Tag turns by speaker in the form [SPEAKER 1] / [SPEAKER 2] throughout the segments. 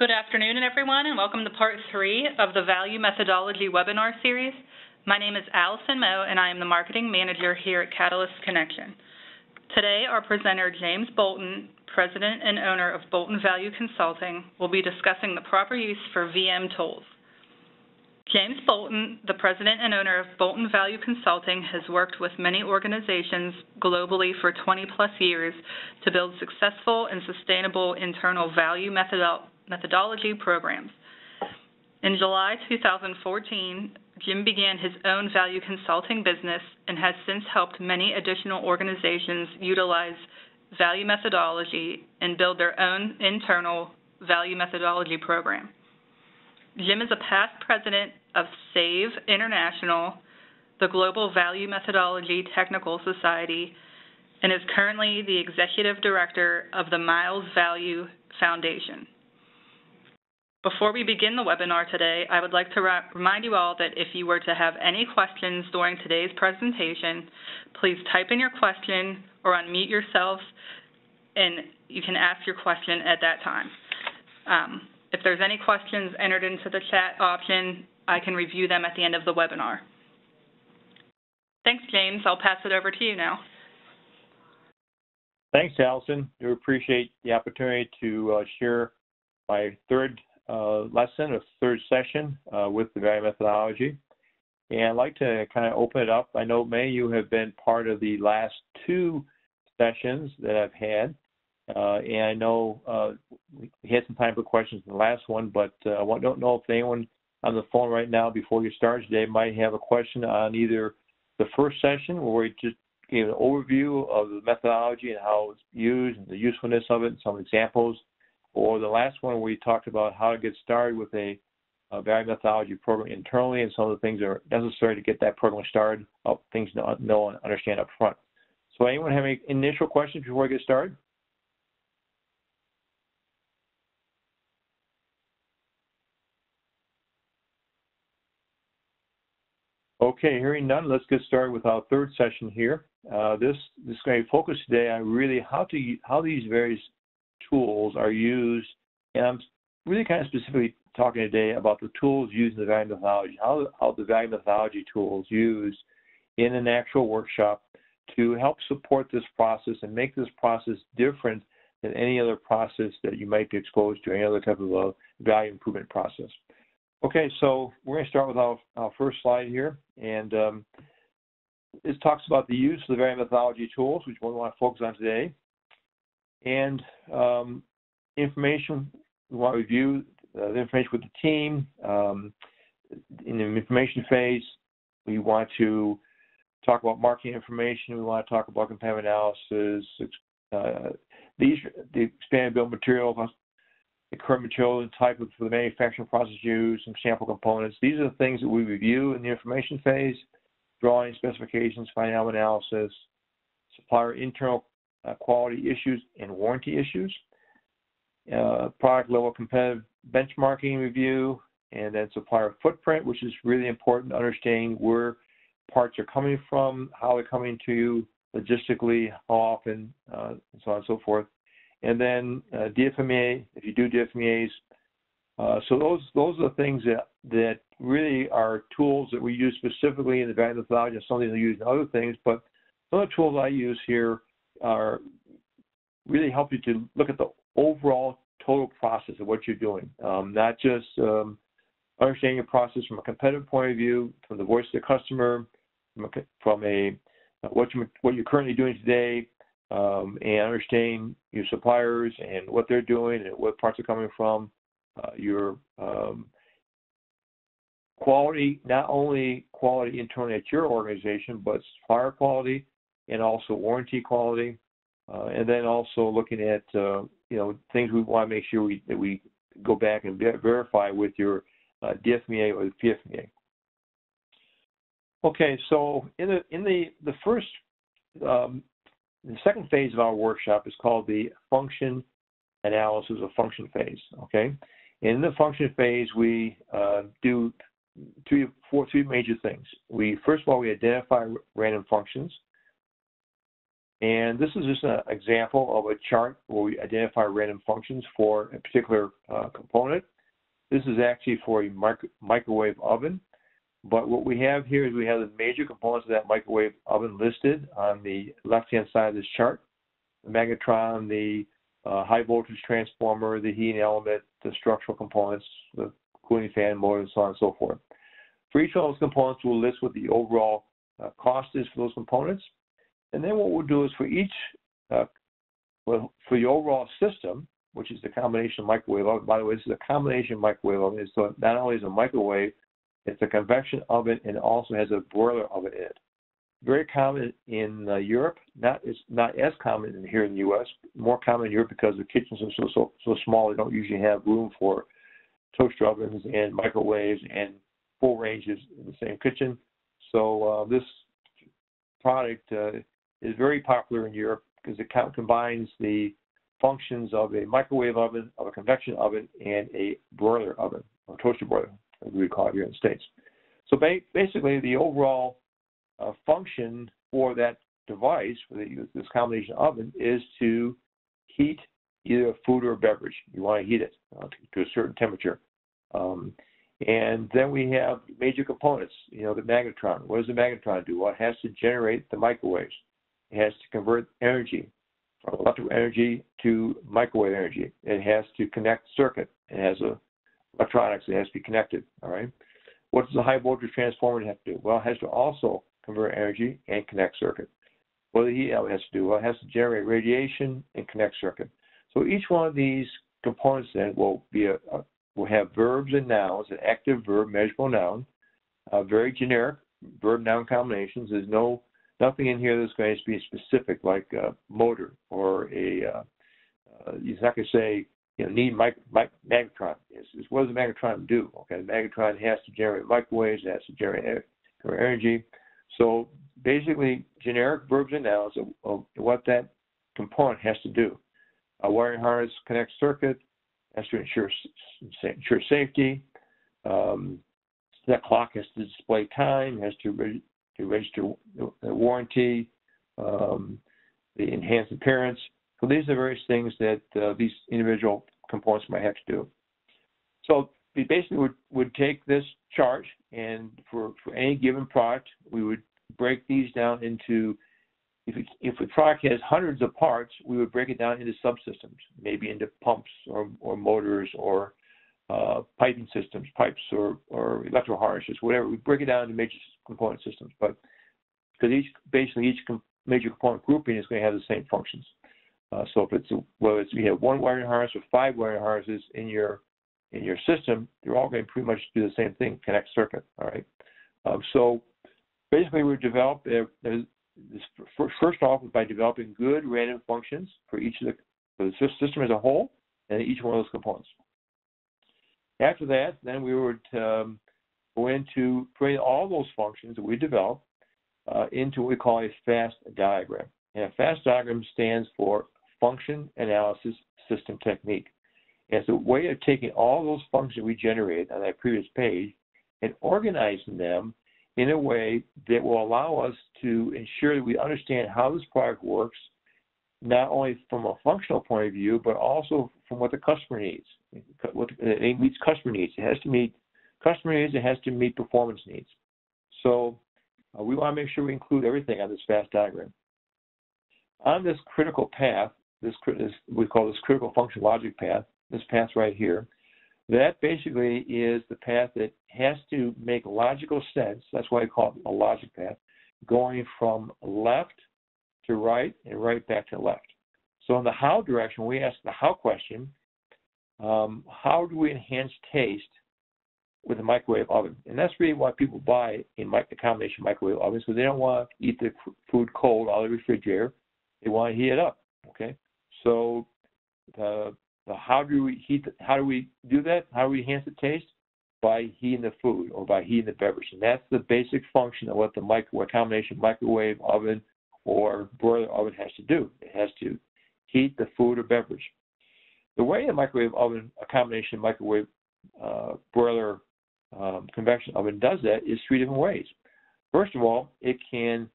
[SPEAKER 1] Good afternoon, everyone, and welcome to part three of the Value Methodology webinar series. My name is Allison Moe, and I am the Marketing Manager here at Catalyst Connection. Today, our presenter, James Bolton, President and owner of Bolton Value Consulting, will be discussing the proper use for VM tools. James Bolton, the president and owner of Bolton Value Consulting, has worked with many organizations globally for 20 plus years to build successful and sustainable internal value methodology methodology programs. In July 2014, Jim began his own value consulting business and has since helped many additional organizations utilize value methodology and build their own internal value methodology program. Jim is a past president of SAVE International, the Global Value Methodology Technical Society, and is currently the executive director of the Miles Value Foundation. Before we begin the webinar today, I would like to remind you all that if you were to have any questions during today's presentation, please type in your question or unmute yourselves and you can ask your question at that time. Um, if there's any questions entered into the chat option, I can review them at the end of the webinar. Thanks, James. I'll pass it over to you now.
[SPEAKER 2] Thanks, Allison. I appreciate the opportunity to uh, share my third lesson, a third session uh, with the value methodology. And I'd like to kind of open it up. I know May, you have been part of the last two sessions that I've had. Uh, and I know uh, we had some time for questions in the last one, but uh, I don't know if anyone on the phone right now before you start today might have a question on either the first session where we just gave an overview of the methodology and how it's used and the usefulness of it and some examples, or the last one we talked about how to get started with a, a value methodology program internally and some of the things that are necessary to get that program started, things to know and understand up front. So anyone have any initial questions before I get started? Okay, hearing none, let's get started with our third session here. Uh, this this is going to focus today on really how to how these various tools are used, and I'm really kind of specifically talking today about the tools used in the value methodology, how, how the value methodology tools used in an actual workshop to help support this process and make this process different than any other process that you might be exposed to, any other type of value improvement process. Okay, so we're going to start with our, our first slide here, and um, this talks about the use of the value methodology tools, which we want to focus on today. And um, information, we want to review uh, the information with the team. Um, in the information phase, we want to talk about marketing information. We want to talk about competitive analysis. Uh, these the expanded bill of materials, the current material and type of for the manufacturing process used, some sample components. These are the things that we review in the information phase: drawing specifications, final analysis, supplier internal uh, quality issues and warranty issues, uh, product level competitive benchmarking review, and then supplier footprint, which is really important, understanding where parts are coming from, how they're coming to you logistically, how often, uh, and so on and so forth. And then uh, if you do DFMEAs. Uh, so those those are the things that that really are tools that we use specifically in the value methodology. Some of them use in other things, but some of the tools I use here are really help you to look at the overall total process of what you're doing, um, not just um, understanding your process from a competitive point of view, from the voice of the customer, from a, from a what you what you're currently doing today, um, and understanding your suppliers and what they're doing and what parts are coming from, uh, your um, quality, not only quality internally at your organization, but supplier quality, and also warranty quality, uh, and then also looking at uh, you know things we want to make sure we, that we go back and verify with your uh, DFMEA or the PFMEA. Okay, so in the in the the first um, the second phase of our workshop is called the function analysis of function phase. Okay, in the function phase we uh, do three four three major things. We first of all we identify random functions. And this is just an example of a chart where we identify random functions for a particular uh, component. This is actually for a micro microwave oven. But what we have here is we have the major components of that microwave oven listed on the left-hand side of this chart. The magnetron, the uh, high voltage transformer, the heating element, the structural components, the cooling fan, motor, and so on and so forth. For each of those components, we'll list what the overall uh, cost is for those components. And then what we'll do is for each, uh, well, for the overall system, which is the combination microwave oven. By the way, this is a combination microwave oven. So not only is a microwave, it's a convection oven and also has a broiler oven in it. Very common in uh, Europe. Not it's not as common in, here in the U.S. More common in Europe because the kitchens are so so so small. They don't usually have room for toaster ovens and microwaves and full ranges in the same kitchen. So uh, this product uh, is very popular in Europe because it combines the functions of a microwave oven, of a convection oven, and a broiler oven, or toaster broiler, as we call it here in the States. So ba basically, the overall uh, function for that device, for the, this combination oven, is to heat either food or beverage. You want to heat it uh, to, a certain temperature. Um, and then we have major components, you know, the magnetron. What does the magnetron do? Well, it has to generate the microwaves. It has to convert energy from electrical energy to microwave energy. It has to connect circuit. It has a electronics. It has to be connected. All right. What does the high voltage transformer have to do? Well, it has to also convert energy and connect circuit. What does the heat element has to do? Well, it has to generate radiation and connect circuit. So each one of these components then will be a, a will have verbs and nouns, an active verb, measurable noun, uh, very generic verb noun combinations. There's no nothing in here that's going to be specific, like a motor or a. Uh, uh, you're not going to say, you know, need mic, mic, magnetron. What does the magnetron do? Okay, the magnetron has to generate microwaves, it has to generate energy. So basically, generic verbs and nouns of, of what that component has to do. A wiring harness connects circuit has to ensure ensure safety. Um, that clock has to display time, has to to register the warranty, um, the enhanced appearance. So these are various things that uh, these individual components might have to do. So we basically would, would take this chart and for, for any given product, we would break these down into, if, it, if a product has hundreds of parts, we would break it down into subsystems, maybe into pumps or, or motors or uh, piping systems, pipes or, or electrical harnesses, whatever. We break it down into major component systems, but because each basically each com- major component grouping is going to have the same functions. Uh, so if it's a, whether it's you have one wiring harness or five wiring harnesses in your in your system, they're all going to pretty much do the same thing, connect circuit. All right. Um, so basically, we developed uh, this, first off by developing good random functions for each of the for the system as a whole and each one of those components. After that, then we would um, go into putting all those functions that we developed uh, into what we call a FAST diagram. And a FAST diagram stands for Function Analysis System Technique. And it's a way of taking all those functions we generated on that previous page and organizing them in a way that will allow us to ensure that we understand how this product works, not only from a functional point of view, but also from what the customer needs. What it meets customer needs. It has to meet customer needs. It has to meet performance needs. So uh, we want to make sure we include everything on this fast diagram. On this critical path, this, this we call this critical function logic path. This path right here. That basically is the path that has to make logical sense. That's why I call it a logic path, going from left to right and right back to left. So in the how direction, we ask the how question, um, how do we enhance taste with a microwave oven? And that's really why people buy a, combination microwave ovens because they don't want to eat the food cold out of the refrigerator. They want to heat it up. Okay, so the, the how do we heat? The, how do we do that? How do we enhance the taste? By heating the food or by heating the beverage, and that's the basic function of what the microwave combination microwave oven or broiler oven has to do. It has to heat the food or beverage. The way a microwave oven, a combination microwave uh, broiler um, convection oven does that is three different ways. First of all, it can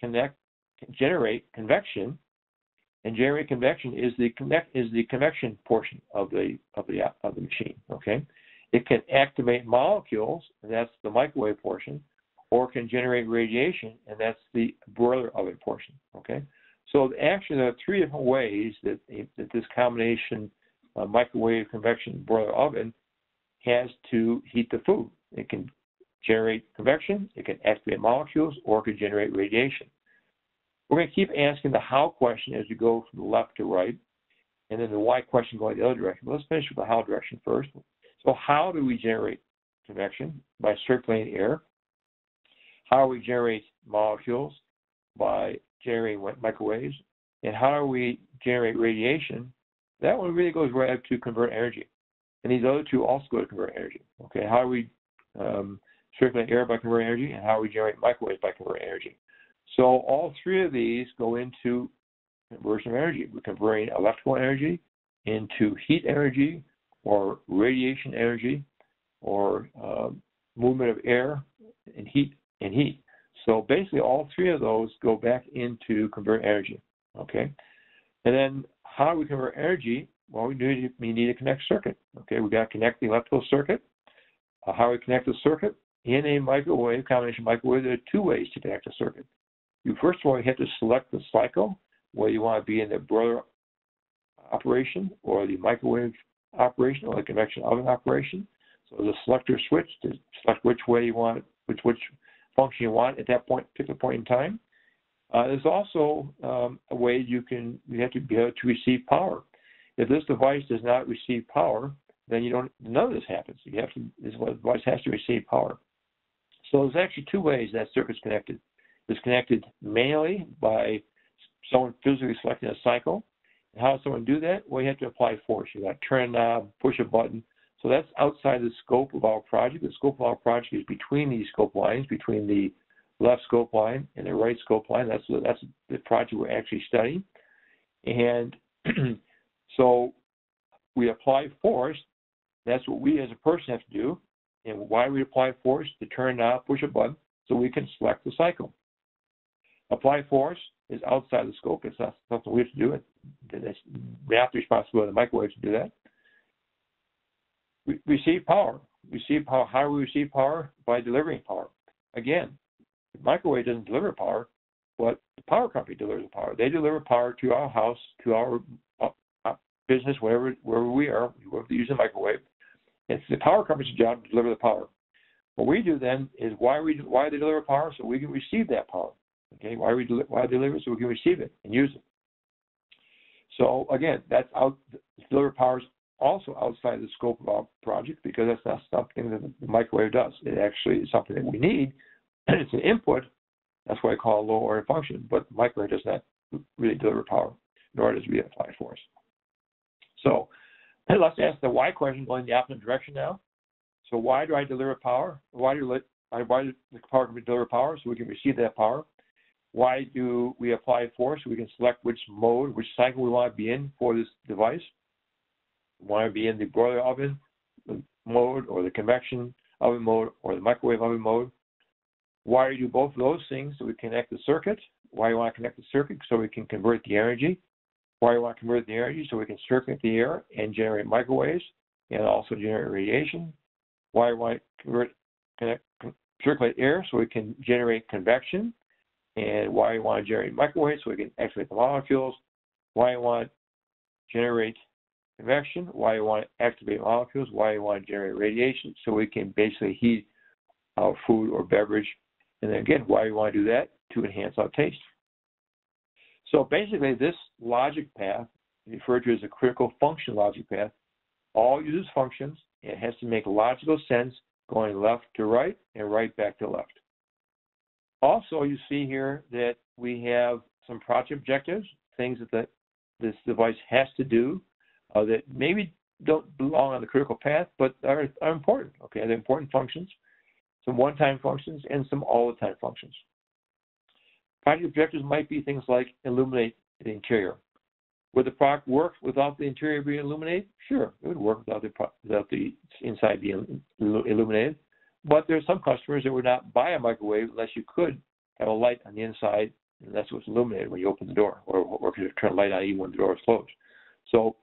[SPEAKER 2] connect generate convection, and generate convection is the connect is the convection portion of the of the of the machine. Okay, it can activate molecules, that's the microwave portion, or can generate radiation, and that's the broiler oven portion. Okay, so actually there are three different ways that that this combination uh, microwave convection broiler oven has to heat the food. It can generate convection, it can activate molecules, or it can generate radiation. We're going to keep asking the how question as we go from the left to right, and then the why question going the other direction. But let's finish with the how direction first. So how do we generate convection? By circulating air. How we generate molecules? By generating microwaves. And how do we generate radiation? That one really goes right up to convert energy. And these other two also go to convert energy. Okay, how do we um, circulate air by converting energy, and how we generate microwaves by converting energy. So all three of these go into conversion of energy. We're converting electrical energy into heat energy or radiation energy or uh, movement of air and heat and heat. So basically all three of those go back into convert energy. Okay. And then how do we convert energy? Well, we need, we need to connect circuit. Okay, we got to connect the electrical circuit. Uh, how we connect the circuit? in a microwave, combination microwave, there are two ways to connect a circuit. You first of all you have to select the cycle, whether you want to be in the broiler operation or the microwave operation or the convection oven operation. So the selector switch to select which way you want, which which function you want at that point, particular point in time. Uh, there's also um, a way you can you have to be able to receive power. If this device does not receive power, then you don't none of this happens. You have to this device has to receive power. So there's actually two ways that circuit's connected. It's connected manually by someone physically selecting a cycle. And how does someone do that? Well, you have to apply force. You got to turn a knob, push a button. So that's outside the scope of our project. The scope of our project is between these scope lines, between the left scope line and the right scope line. That's that's the project we're actually studying. And so we apply force. That's what we as a person have to do and why we apply force to turn knob, push a button, so we can select the cycle. Apply force is outside the scope. It's not something we have to do. It. It's not the responsibility of the microwave to do that. We receive power. Receive power. How we receive power? By delivering power. Again, the microwave doesn't deliver power, but the power company delivers the power. They deliver power to our house, to our uh, uh, business, wherever wherever we are, they use the microwave. It's the power company's job to deliver the power. What we do then is why we why they deliver power so we can receive that power. Okay, why we why they deliver it so we can receive it and use it. So again, that's out deliver power is also outside the scope of our project because that's not something that the microwave does. It actually is something that we need. And it's an input. That's why I call it low order function. But the microwave does not really deliver power, nor does we apply force. So let's ask the why question going the opposite direction now. So why do I deliver power? Why do I why does the power company deliver power so we can receive that power? Why do we apply force so we can select which mode, which cycle we want to be in for this device? Want to be in the broiler oven mode or the convection oven mode or the microwave oven mode. Why do you both of those things so we connect the circuit? Why do you want to connect the circuit so we can convert the energy? why we want to convert the energy so we can circulate the air and generate microwaves and also generate radiation. Why we want to convert, connect, circulate air so we can generate convection. And why we want to generate microwaves so we can activate the molecules. Why we want to generate convection. Why we want to activate molecules. Why we want to generate radiation so we can basically heat our food or beverage. And then again, why we want to do that? To enhance our taste. So basically, this logic path, referred to as a critical function logic path, all uses functions. It has to make logical sense going left to right and right back to left. Also, you see here that we have some project objectives, things that the, this device has to do uh, that maybe don't belong on the critical path, but are, are important. Okay, they're important functions, some one-time functions, and some all-the-time functions. Project objectives might be things like illuminate the interior. Would the product work without the interior being illuminated? Sure, it would work without the without the inside being illuminated. But there are some customers that would not buy a microwave unless you could have a light on the inside And that's what's illuminated when you open the door, or or if you turn the light on even when the door is closed. So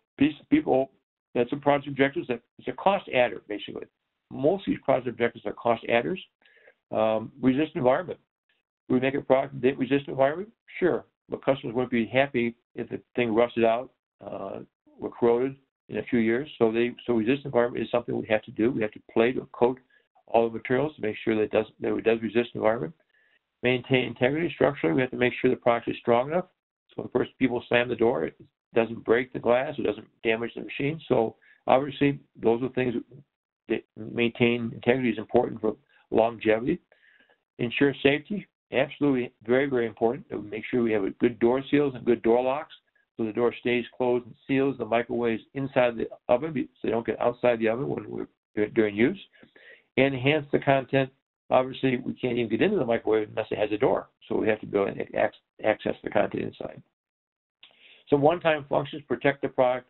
[SPEAKER 2] people, that's a project objectives. That it's a cost adder basically. Most of these project objectives are cost adders. Um, resistant environment. we make a product that resistant environment? Sure, but customers wouldn't be happy if the thing rusted out, uh, or corroded in a few years. So they so resistant environment is something we have to do. We have to plate or coat all the materials to make sure that it does that it does resist environment. Maintain integrity structurally. We have to make sure the product is strong enough. So the first people slam the door, it doesn't break the glass, it doesn't damage the machine. So obviously those are things that maintain integrity is important for longevity. Ensure safety, absolutely very, very important. Make sure we have a good door seals and good door locks so the door stays closed and seals the microwaves inside the oven so they don't get outside the oven when we're during use. Enhance the content. Obviously, we can't even get into the microwave unless it has a door, so we have to go and access the content inside. So one-time functions protect the product.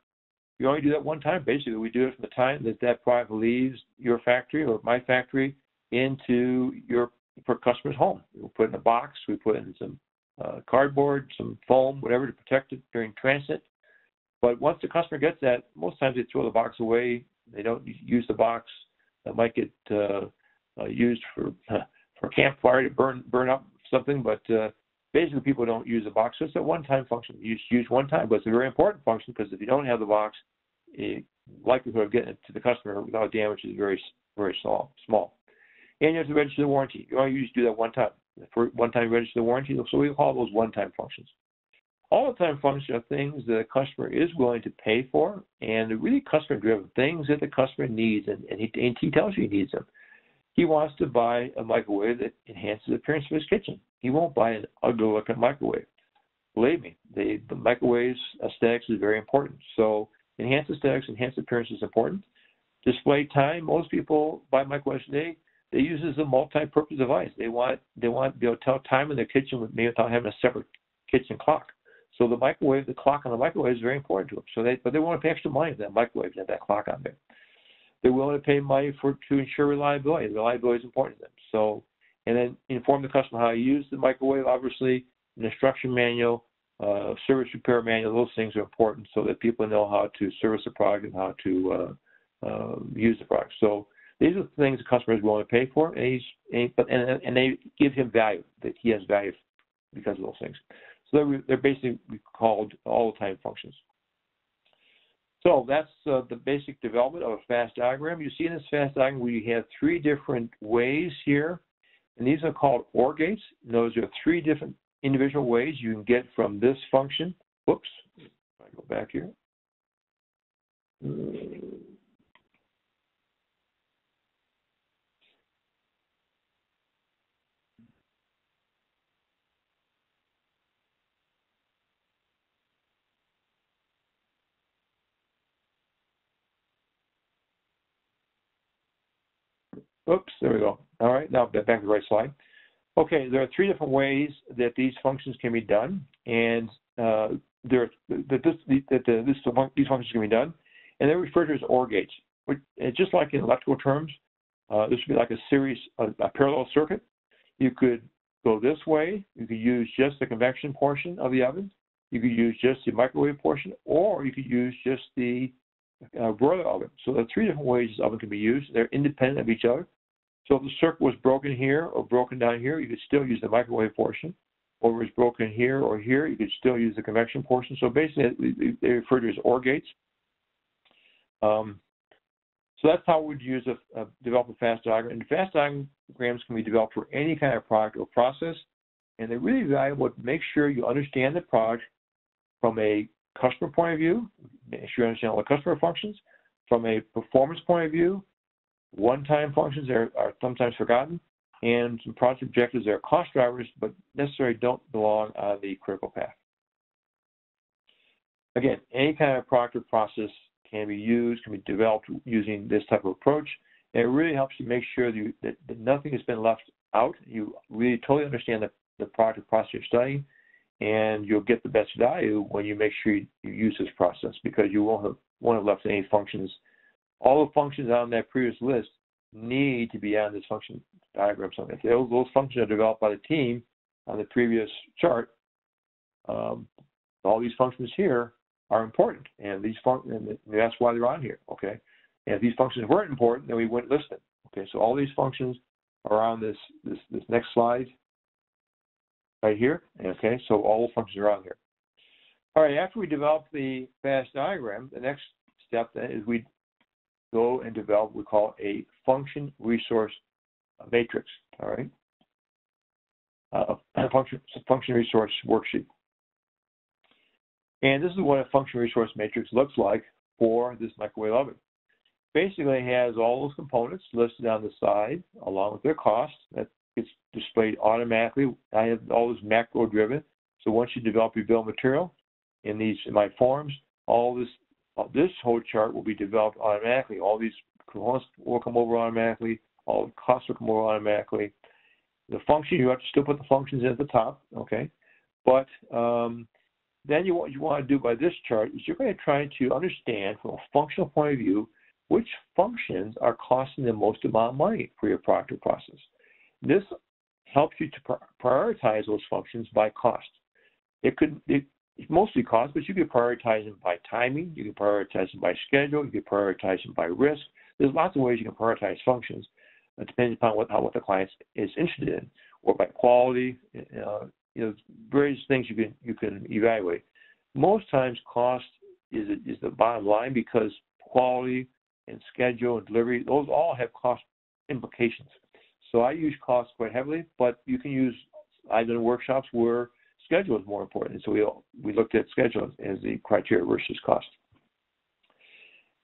[SPEAKER 2] You only do that one time. Basically, we do it from the time that that product leaves your factory or my factory into your for customer's home. We put in a box. We put in some uh, cardboard, some foam, whatever to protect it during transit. But once the customer gets that, most times they throw the box away. They don't use the box. That might get uh, uh, used for for campfire to burn burn up something, but uh, basically people don't use the box. So it's a one-time function. You use one time, but it's a very important function because if you don't have the box, the likelihood of getting it to the customer without damage is very very small. Small. And you have to register the warranty. You only do that one time for one-time register the warranty. So we call those one-time functions. All-the-time functions are things that a customer is willing to pay for, and they're really customer-driven things that the customer needs, and, and, he, and he tells you he needs them. He wants to buy a microwave that enhances the appearance of his kitchen. He won't buy an ugly-looking microwave. Believe me, the, the microwave's uh, aesthetics is very important. So enhance aesthetics, enhance appearance is important. Display time. Most people buy microwaves today they use as a multi-purpose device. They want they want to be able to tell time in their kitchen with me without having a separate kitchen clock. So the microwave, the clock on the microwave is very important to them. So they, but they want to pay extra money for that microwave to have that clock on there. They're willing to pay money for to ensure reliability. Reliability is important to them. So, and then inform the customer how to use the microwave. Obviously, an instruction manual, uh, service repair manual, those things are important so that people know how to service the product and how to uh, uh, use the product. So these are the things the customer is willing to pay for, and he's and, and, and they give him value that he has value because of those things. So they're they're basically called all the time functions. So that's uh, the basic development of a fast diagram. You see in this fast diagram we have three different ways here, and these are called OR gates. Those are three different individual ways you can get from this function. Whoops, I go back here. Oops, there we go. All right, now back to the right slide. Okay, there are three different ways that these functions can be done, and uh, there that this that the, this these functions can be done, and they're referred to as OR gates. Which, just like in electrical terms, uh, this would be like a series, a, a parallel circuit. You could go this way. You could use just the convection portion of the oven. You could use just the microwave portion, or you could use just the uh, broiler oven. So there are three different ways this oven can be used. They're independent of each other. So if the circuit was broken here or broken down here, you could still use the microwave portion. Or if it was broken here or here, you could still use the convection portion. So basically, they refer to as OR gates. Um, so that's how we'd use a, a develop a fast diagram. And fast diagrams can be developed for any kind of product or process. And they're really valuable to make sure you understand the product from a customer point of view, make sure you understand all the customer functions. From a performance point of view, one-time functions are, are sometimes forgotten, and some project objectives are cost drivers, but necessarily don't belong on the critical path. Again, any kind of product or process can be used, can be developed using this type of approach. And it really helps you make sure that, you, that, that nothing has been left out. You really totally understand the, the product or process you're studying, and you'll get the best value when you make sure you, you use this process because you won't have, won't have left any functions all the functions on that previous list need to be on this function diagram. So if those, functions are developed by the team, on the previous chart, um, all these functions here are important, and these and that's why they're on here. Okay, and if these functions weren't important, then we wouldn't list them. Okay, so all these functions are on this this this next slide right here. Okay, so all the functions are on here. All right, after we develop the FAST diagram, the next step then is we go and develop what we call a function resource matrix. All right, uh, a function function resource worksheet. And this is what a function resource matrix looks like for this microwave oven. Basically, it has all those components listed on the side along with their cost. That gets displayed automatically. I have all this macro driven. So once you develop your bill of material in these in my forms, all this this whole chart will be developed automatically. All these components will come over automatically. All the costs will come over automatically. The function you have to still put the functions in at the top, okay? But um, then you, what you want to do by this chart is you're going to try to understand from a functional point of view which functions are costing the most amount of money for your product or process. This helps you to prioritize those functions by cost. It could it, mostly cost, but you can prioritize them by timing, you can prioritize them by schedule, you can prioritize them by risk. There's lots of ways you can prioritize functions, uh, depending upon what, what the client is interested in, or by quality. Uh, you know, various things you can you can evaluate. Most times, cost is is the bottom line because quality and schedule and delivery those all have cost implications. So I use cost quite heavily, but you can use I've done workshops where schedule is more important. So we we looked at schedule as the criteria versus cost.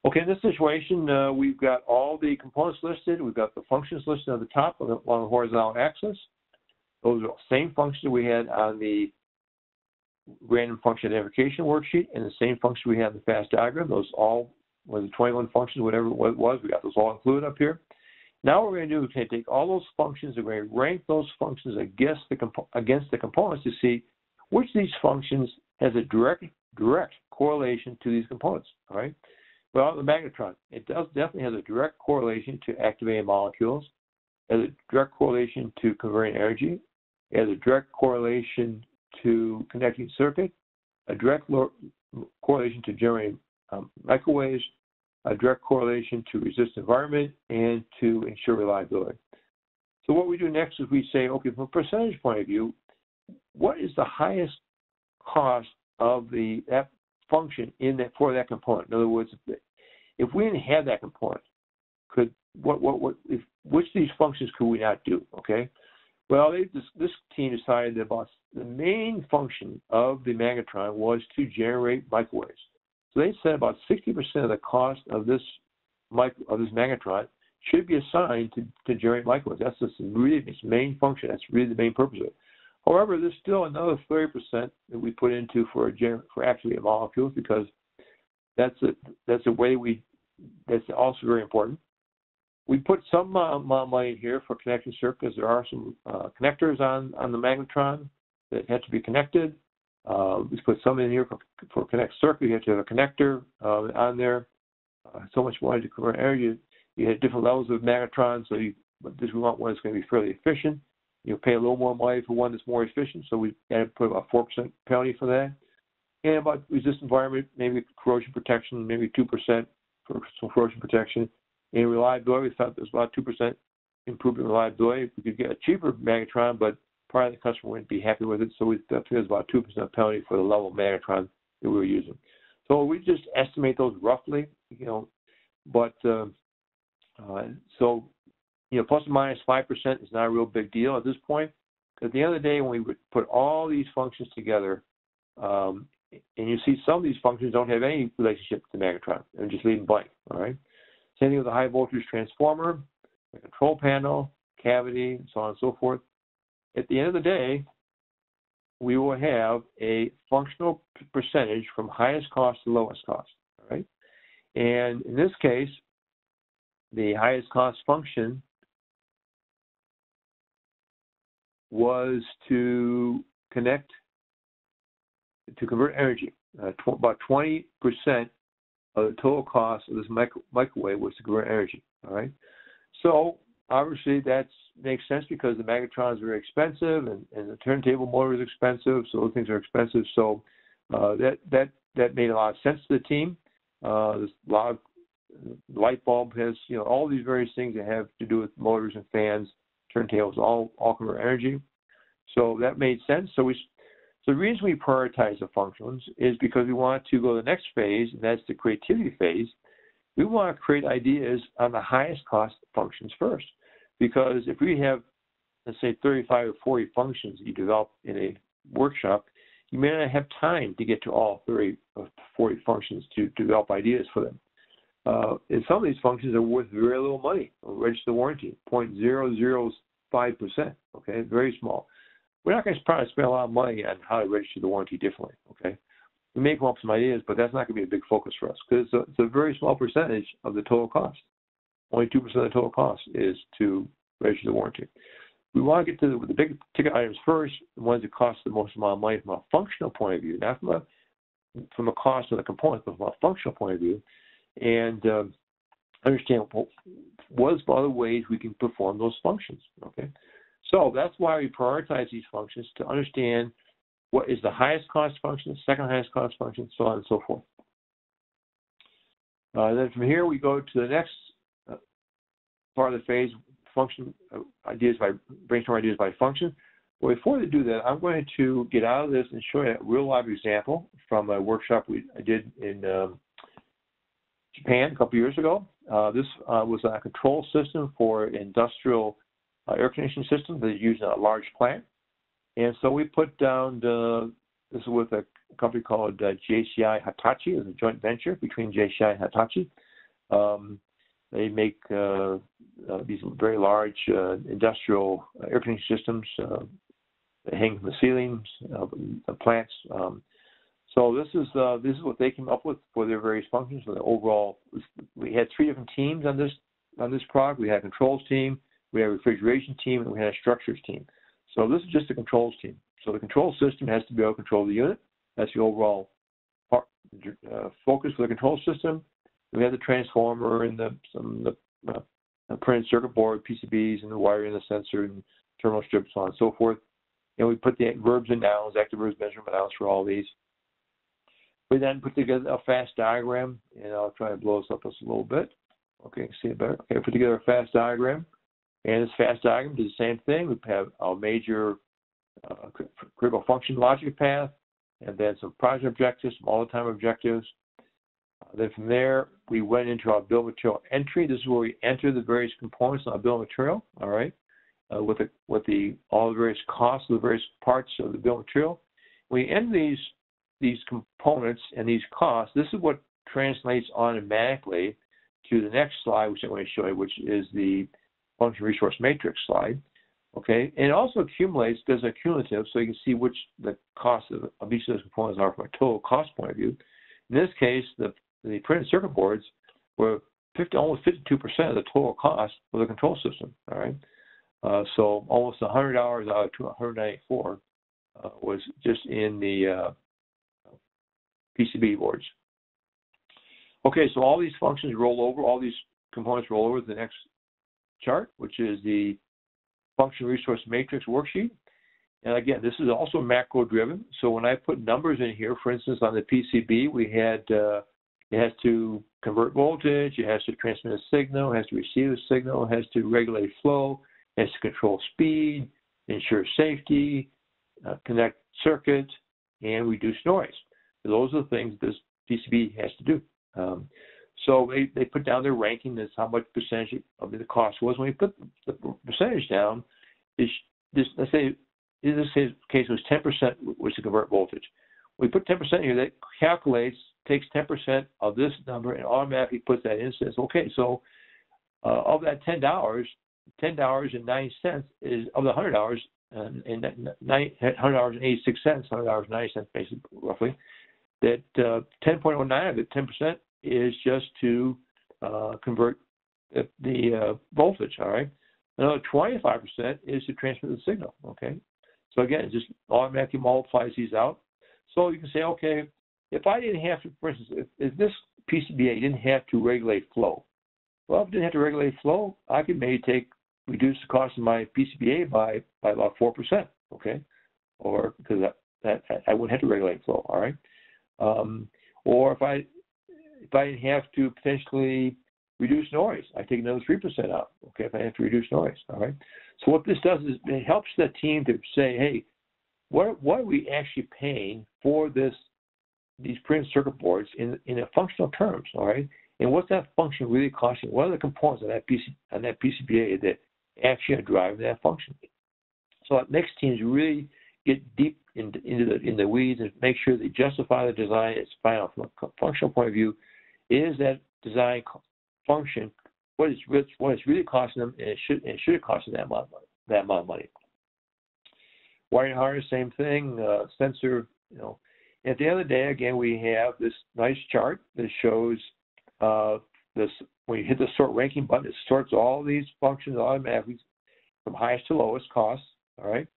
[SPEAKER 2] Okay, in this situation, uh, we've got all the components listed. We've got the functions listed at the top along the horizontal axis. Those are the same functions we had on the random function identification worksheet and the same function we had in the FAST diagram. Those all were the 21 functions, whatever it was. We got those all included up here. Now what we're going to do is going to take all those functions and we're going to rank those functions against the against the components to see which of these functions has a direct direct correlation to these components. All right. Well, the magnetron, it does definitely has a direct correlation to activating molecules, has a direct correlation to converting energy, has a direct correlation to connecting circuit, a direct correlation to generating um, microwaves, a direct correlation to resist environment, and to ensure reliability. So what we do next is we say, okay, from a percentage point of view, what is the highest cost of the that function in that for that component? In other words, if we didn't have that component, could what what what if which of these functions could we not do? Okay, well, they, this, this team decided that the main function of the magnetron was to generate microwaves. So they said about 60% of the cost of this micro, of this magnetron should be assigned to, to generate microwaves. That's just really its main function. That's really the main purpose of it. However, there's still another 30% that we put into for a, for actually a molecules because that's a that's a way we that's also very important. We put some uh, money here for connection circuits. There are some uh, connectors on, on the magnetron that have to be connected. Uh, we put some in here for, for connect circuit. You have to have a connector uh, on there. Uh, so much more to convert energy. You have different levels of magnetron, so you, this we want one that's going to be fairly efficient. You'll pay a little more money for one that's more efficient, so we had to put about 4% penalty for that. And about resist environment, maybe corrosion protection, maybe 2% for some corrosion protection. In reliability, we thought there was about 2% improvement in reliability. We could get a cheaper magnetron, but probably the customer wouldn't be happy with it, so we was about 2% penalty for the level magnetron that we were using. So we just estimate those roughly, you know, but uh, uh, so, you know, plus or minus 5% is not a real big deal at this point. At the end of the day, when we put all these functions together, um, and you see some of these functions don't have any relationship to the magnetron, and just leave blank, all right? Same thing with the high voltage transformer, the control panel, cavity, and so on and so forth. At the end of the day, we will have a functional percentage from highest cost to lowest cost. All right? And in this case, the highest cost function was to connect, to convert energy. Uh, tw about 20% of the total cost of this micro microwave was to convert energy. All right. So obviously that makes sense because the magnetron is very expensive and, and the turntable motor is expensive, so those things are expensive. So uh, that that that made a lot of sense to the team. Uh, there's a lot of light bulb has you know all these various things that have to do with motors and fans, turntables, all all convert energy. So that made sense. So we so the reason we prioritize the functions is because we want to go to the next phase, and that's the creativity phase. We want to create ideas on the highest cost functions first. Because if we have, let's say, 35 or 40 functions that you develop in a workshop, you may not have time to get to all 30 or 40 functions to develop ideas for them. Uh, and some of these functions are worth very little money, register the warranty, 0.005%, okay, very small. We're not going to probably spend a lot of money on how to register the warranty differently, okay? We may come up with some ideas, but that's not going to be a big focus for us because it's, it's a, very small percentage of the total cost. Only 2% of the total cost is to register the warranty. We want to get to the, the big ticket items first, the ones that cost the most amount of money from a functional point of view, not from a from a cost of the components, but from a functional point of view, and um, understand what, what other ways we can perform those functions. Okay, so that's why we prioritize these functions to understand what is the highest cost function, second highest cost function, so on and so forth. Uh, then from here we go to the next part of the phase, function uh, ideas by brainstorm ideas by function. Well, before they do that, I'm going to get out of this and show you a real live example from a workshop we I did in um, Japan a couple years ago. Uh, this uh, was a control system for industrial uh, air conditioning system that is used in a large plant. And so we put down the, this is with a company called uh, JCI Hitachi. It's a joint venture between JCI and Hitachi. Um, they make uh, uh, these very large uh, industrial air conditioning systems uh, that hang from the ceilings of plants. Um, so this is uh, this is what they came up with for their various functions. For the overall, we had three different teams on this on this product. We had a controls team, we had a refrigeration team, and we had a structures team. So this is just a controls team. So the control system has to be able to control the unit. That's the overall part, uh, focus for the control system. We have the transformer and the some the uh, printed circuit board, PCBs, and the wiring, the sensor, and terminal strips, so on and so forth. And we put the verbs and nouns, active verbs, measurement nouns for all these. We then put together a fast diagram, and I'll try to blow this up just a little bit. Okay, see it better. Okay, put together a fast diagram. And this fast diagram does the same thing. We have our major uh, critical function logic path, and then some project objectives, some all-the-time objectives. Then from there, we went into our bill of material entry. This is where we enter the various components of our bill of material, all right, uh, with, the, with the all the various costs of the various parts of the bill of material. We enter these, these components and these costs. This is what translates automatically to the next slide, which I'm going to show you, which is the function resource matrix slide. Okay, and it also accumulates, does a cumulative, so you can see which the cost of, of each of those components are from a total cost point of view. In this case, the, the printed circuit boards were 50, almost 52% of the total cost for the control system. All right, uh, so almost $100 out of 194 uh, was just in the uh, PCB boards. Okay, so all these functions roll over, all these components roll over to the next chart, which is the function resource matrix worksheet. And again, this is also macro driven. So when I put numbers in here, for instance, on the PCB, we had uh, it has to convert voltage, it has to transmit a signal, it has to receive a signal, it has to regulate flow, it has to control speed, ensure safety, uh, connect circuits, and reduce noise. So those are the things this PCB has to do. Um, so they, they put down their ranking as how much percentage of the cost was. When we put the percentage down, is this let's say in this case it was 10% was to convert voltage. We put 10% here. That calculates takes 10% of this number and automatically puts that in. Says okay, so uh, of that ten dollars, ten dollars and ninety cents is of the hundred dollars and, and hundred dollars and eighty six cents, hundred dollars ninety cents, basically roughly. That uh, 10.09 of it, 10% is just to uh, convert the, the uh, voltage, all right? Another 25% is to transmit the signal, okay? So again, it just automatically multiplies these out. So you can say, okay, if I didn't have to, for instance, if, if this PCBA didn't have to regulate flow, well, if it didn't have to regulate flow, I could maybe take reduce the cost of my PCBA by by about four percent, okay, or because that, that I wouldn't have to regulate flow, all right, um, or if I if I didn't have to potentially reduce noise, I take another three percent out, okay, if I have to reduce noise, all right. So what this does is it helps the team to say, hey, what what are we actually paying for this these printed circuit boards in in a functional terms, all right? And what's that function really costing? What are the components of that PC on that PCBA that actually are driving that function? So that makes teams really get deep into, into the in the weeds and make sure they justify the design. It's final from a functional point of view. Is that design function what is what it's really costing them, and it should it should have costed that amount of money, that amount of money. Wiring harness, same thing. Uh, sensor, you know. At the end of the day, again, we have this nice chart that shows uh, this when you hit the sort ranking button, it sorts all these functions automatically from highest to lowest cost. All right,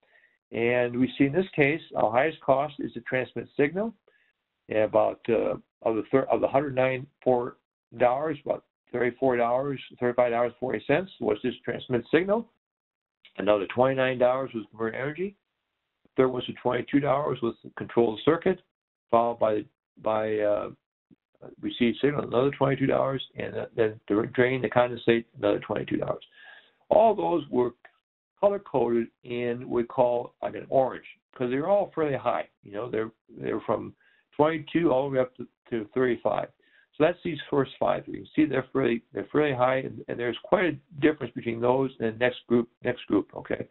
[SPEAKER 2] and we see in this case our highest cost is to transmit signal. And about uh, of the of the 194 dollars, about 34 dollars, 35 dollars 40 cents was this transmit signal. Another 29 dollars was convert energy. Third was the 22 dollars was control the circuit, followed by by uh, receive signal another $22, and then the drain, the condensate, another $22. All those were color coded in we call like an orange because they're all fairly high. You know, they're they're from 22 all the way up to, to 35. So that's these first five. You can see they're fairly they're fairly high, and, and there's quite a difference between those and the next group next group. Okay,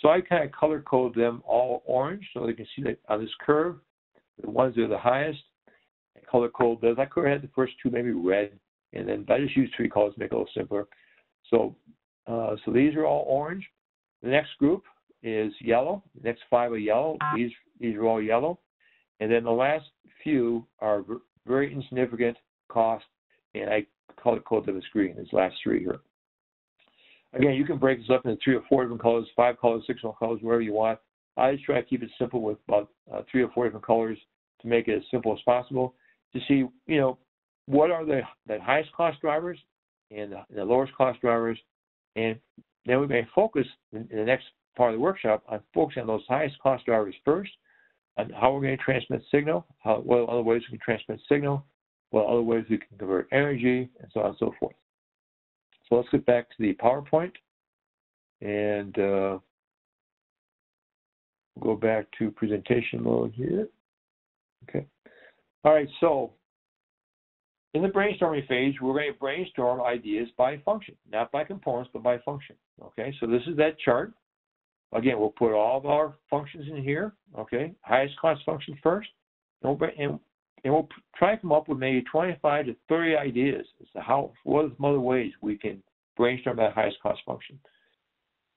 [SPEAKER 2] so I kind of color code them all orange so they can see that on this curve, the ones that are the highest color code those. I could have had the first two maybe red, and then I just used three colors to make it a little simpler. So, uh, so these are all orange. The next group is yellow. The next five are yellow. These these are all yellow, and then the last few are very insignificant cost, and I color code them as green. These last three here. Again, you can break this up into three or four different colors, five colors, six different colors, wherever you want. I just try to keep it simple with about uh, three or four different colors to make it as simple as possible to see, you know, what are the, the highest cost drivers and the, the lowest cost drivers, and then we may focus in, in, the next part of the workshop on focusing on those highest cost drivers first, on how we're going to transmit signal, how, what other ways we can transmit signal, what other ways we can convert energy, and so on and so forth. So let's get back to the PowerPoint and uh, go back to presentation mode here. Okay. All right, so in the brainstorming phase, we're going to brainstorm ideas by function, not by components, but by function. Okay, so this is that chart. Again, we'll put all of our functions in here. Okay, highest cost function first, and we'll, and, and we'll try to come up with maybe 25 to 30 ideas as to how, what are some other ways we can brainstorm that highest cost function.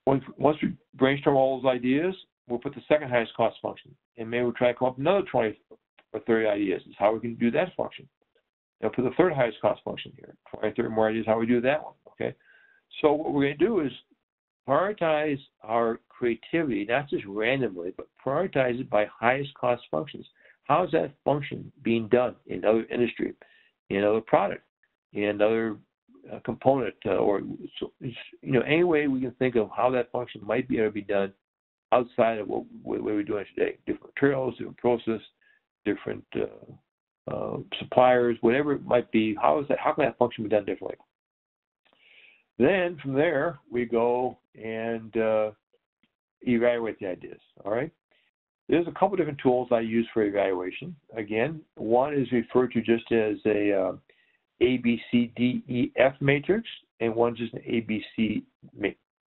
[SPEAKER 2] Once, once we brainstorm all those ideas, we'll put the second highest cost function, and maybe we'll try to come up another 20 or 30 ideas is how we can do that function. Now put the third highest cost function here. 20, 30 more ideas how we do that one. Okay. So what we're going to do is prioritize our creativity, not just randomly, but prioritize it by highest cost functions. How is that function being done in other industry, in other product, in another uh, component, uh, or so, you know any way we can think of how that function might be able to be done outside of what, what we're doing today. Different materials, different process, different uh, uh, suppliers, whatever it might be. How is that? How can that function be done differently? Then from there we go and uh, evaluate the ideas. All right. There's a couple different tools I use for evaluation. Again, one is referred to just as a uh, A, B, C, D, E, F matrix, and one's just an A, B, C,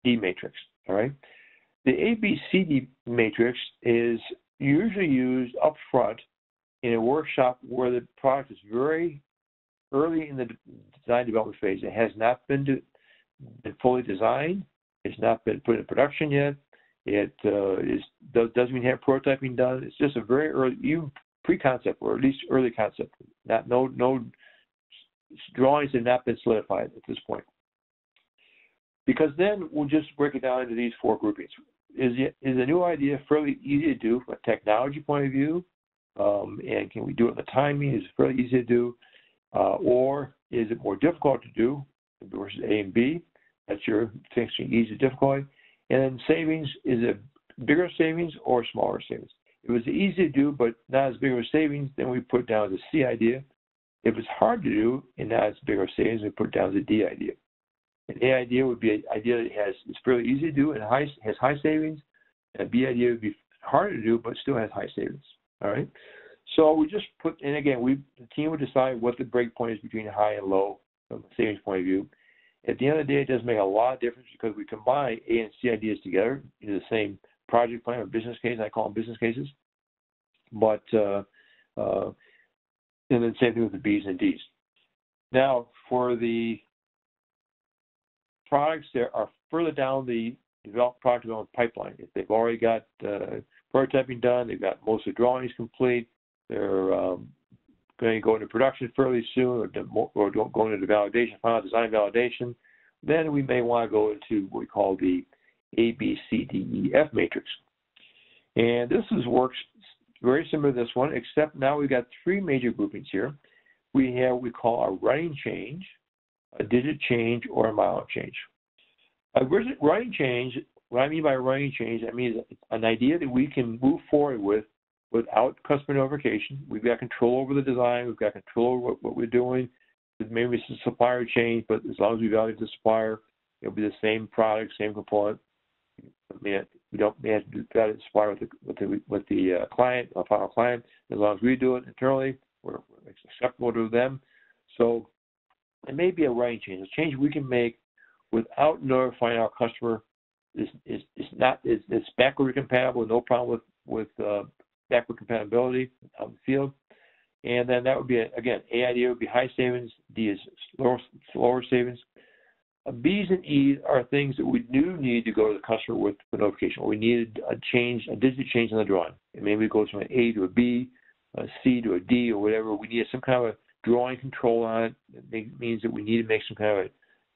[SPEAKER 2] D matrix. All right. The A, B, C, D matrix is usually used up front in a workshop where the product is very early in the design development phase. It has not been, to, been fully designed. It's not been put in production yet. It uh, is, doesn't even have prototyping done. It's just a very early, even pre-concept or at least early concept. Not no no drawings have not been solidified at this point. Because then we'll just break it down into these four groupings. Is, is a new idea fairly easy to do from a technology point of view? Um, and can we do it the timing? Is it fairly easy to do? Uh, or is it more difficult to do versus A and B? That's your thinking easy difficulty. And then savings is it bigger savings or smaller savings? If it was easy to do but not as big of a savings, then we put down the C idea. If it's hard to do and not as big of a savings, we put down the D idea. An A idea would be an idea that has it's fairly easy to do and high, has high savings. And a B idea would be harder to do but still has high savings. All right. So we just put, and again, we the team would decide what the break point is between high and low from a savings point of view. At the end of the day, it does make a lot of difference because we combine A and C ideas together into the same project plan or business case. I call them business cases. But uh, uh, and then same thing with the B's and D's. Now, for the products that are further down the developed product development pipeline, if they've already got uh, prototyping done, they've got most of the drawings complete, they're um, going to go into production fairly soon, or, or go into the validation, final design validation, then we may want to go into what we call the A, B, C, D, E, F matrix. And this is works very similar to this one, except now we've got three major groupings here. We have what we call a running change, a digit change, or a mile change. A running change, what I mean by running change, I mean an idea that we can move forward with without customer notification. We've got control over the design, we've got control over what, what we're doing. Maybe it's a supplier change, but as long as we validate the supplier, it'll be the same product, same component. I mean, we don't we have to validate the supplier with the with the, with the uh, client, our final client. As long as we do it internally, we're, we're acceptable to them. So it may be a running change, a change we can make without notifying our customer. Is not it's, it's backward compatible, no problem with with uh, backward compatibility in the field. And then that would be, again, A idea would be high savings, D is lower, lower savings. Uh, B's and E's are things that we do need to go to the customer with the notification. We need a change, a digit change in the drawing. And maybe it goes from an A to a B, a C to a D, or whatever. We need some kind of a drawing control on it. It means that we need to make some kind of a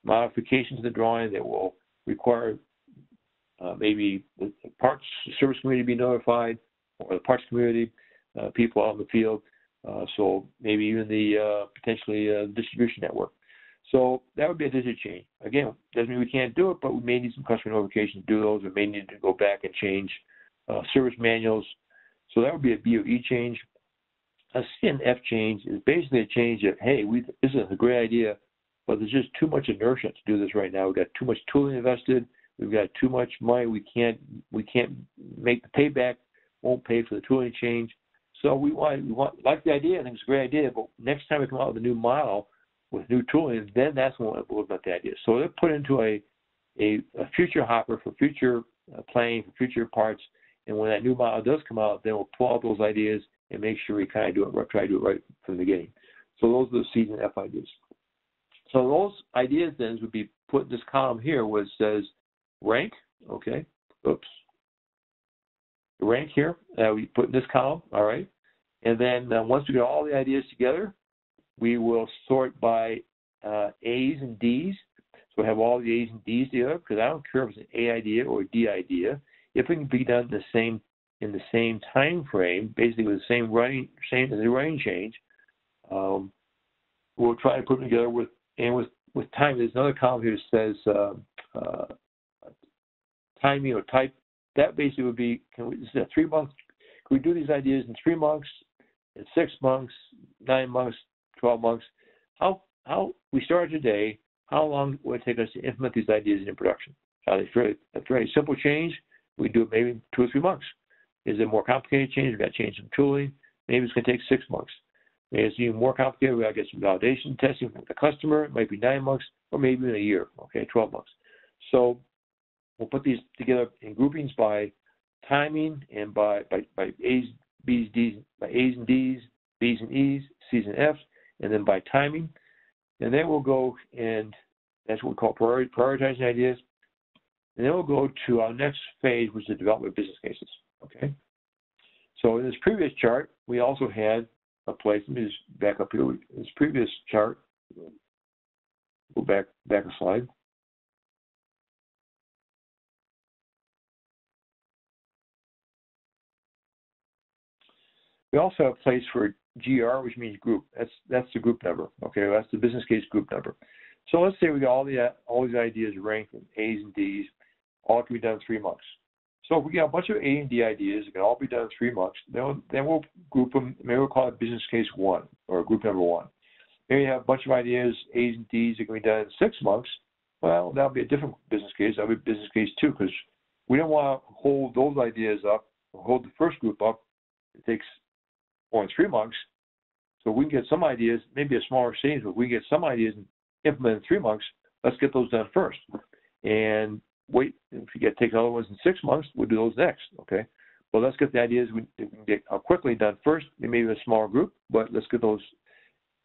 [SPEAKER 2] modification to the drawing that will require uh, maybe the parts service community be notified, or the parks community, uh, people out in the field, uh, so maybe even the uh, potentially uh, distribution network. So that would be a digit change. Again, doesn't mean we can't do it, but we may need some customer notification to do those. We may need to go back and change uh, service manuals. So that would be a BOE change. A CNF change is basically a change of, hey, we, this is a great idea, but there's just too much inertia to do this right now. We've got too much tooling invested. We've got too much money. We can't we can't make the payback won't pay for the tooling change. So we want, we want like the idea. I think it's a great idea. But next time we come out with a new model with new tooling, then that's when we'll about the idea. So they're put into a, a, a future hopper for future uh, planning, for future parts. And when that new model does come out, then we'll pull out those ideas and make sure we kind of do it, try to do it right from the beginning. So those are the C and F ideas. So those ideas then would be put in this column here, it says rank. Okay. Oops rank here. Uh, we put in this column, all right. And then uh, once we get all the ideas together, we will sort by uh, A's and D's. So we have all the A's and D's together because I don't care if it's an A idea or a D idea. If it can be done the same in the same time frame, basically with the same writing same the running change, um, we'll try to put them together with and with with time. There's another column here that says uh, uh, timing or type that basically would be, can we, is a three months, can we do these ideas in three months, in six months, nine months, 12 months? How, how, we start today, how long would it take us to implement these ideas in production? Uh, it's very, a very simple change. We do it maybe two or three months. Is it a more complicated change? We've got to change some tooling. Maybe it's going to take six months. Maybe it's even more complicated. We've got to get some validation testing from the customer. It might be nine months or maybe even a year, okay, 12 months. So We'll put these together in groupings by timing and by, by, by A's, B's, D's, by A's and D's, B's and E's, C's and F's, and then by timing. And then we'll go and that's what we call prioritizing ideas. And then we'll go to our next phase, which is the development of business cases. Okay. So in this previous chart, we also had a place. Let me just back up here. In this previous chart, go back back a slide. We also have a place for GR, which means group. That's that's the group number. Okay, that's the business case group number. So let's say we got all the all these ideas ranked in A's and D's, all can be done in three months. So if we get a bunch of A and D ideas, it can all be done in three months. Then, then we'll group them. Maybe we'll call it business case one or group number one. Maybe you have a bunch of ideas, A's and D's, that can be done in six months. Well, that'll be a different business case. That'll be business case two because we don't want to hold those ideas up, or hold the first group up. It takes only three months. So we can get some ideas, maybe a smaller stage, but we can get some ideas and implement in three months. Let's get those done first. And wait, if you get take other ones in six months, we'll do those next. Okay. Well, let's get the ideas we, we can get quickly done first. Maybe a smaller group, but let's get those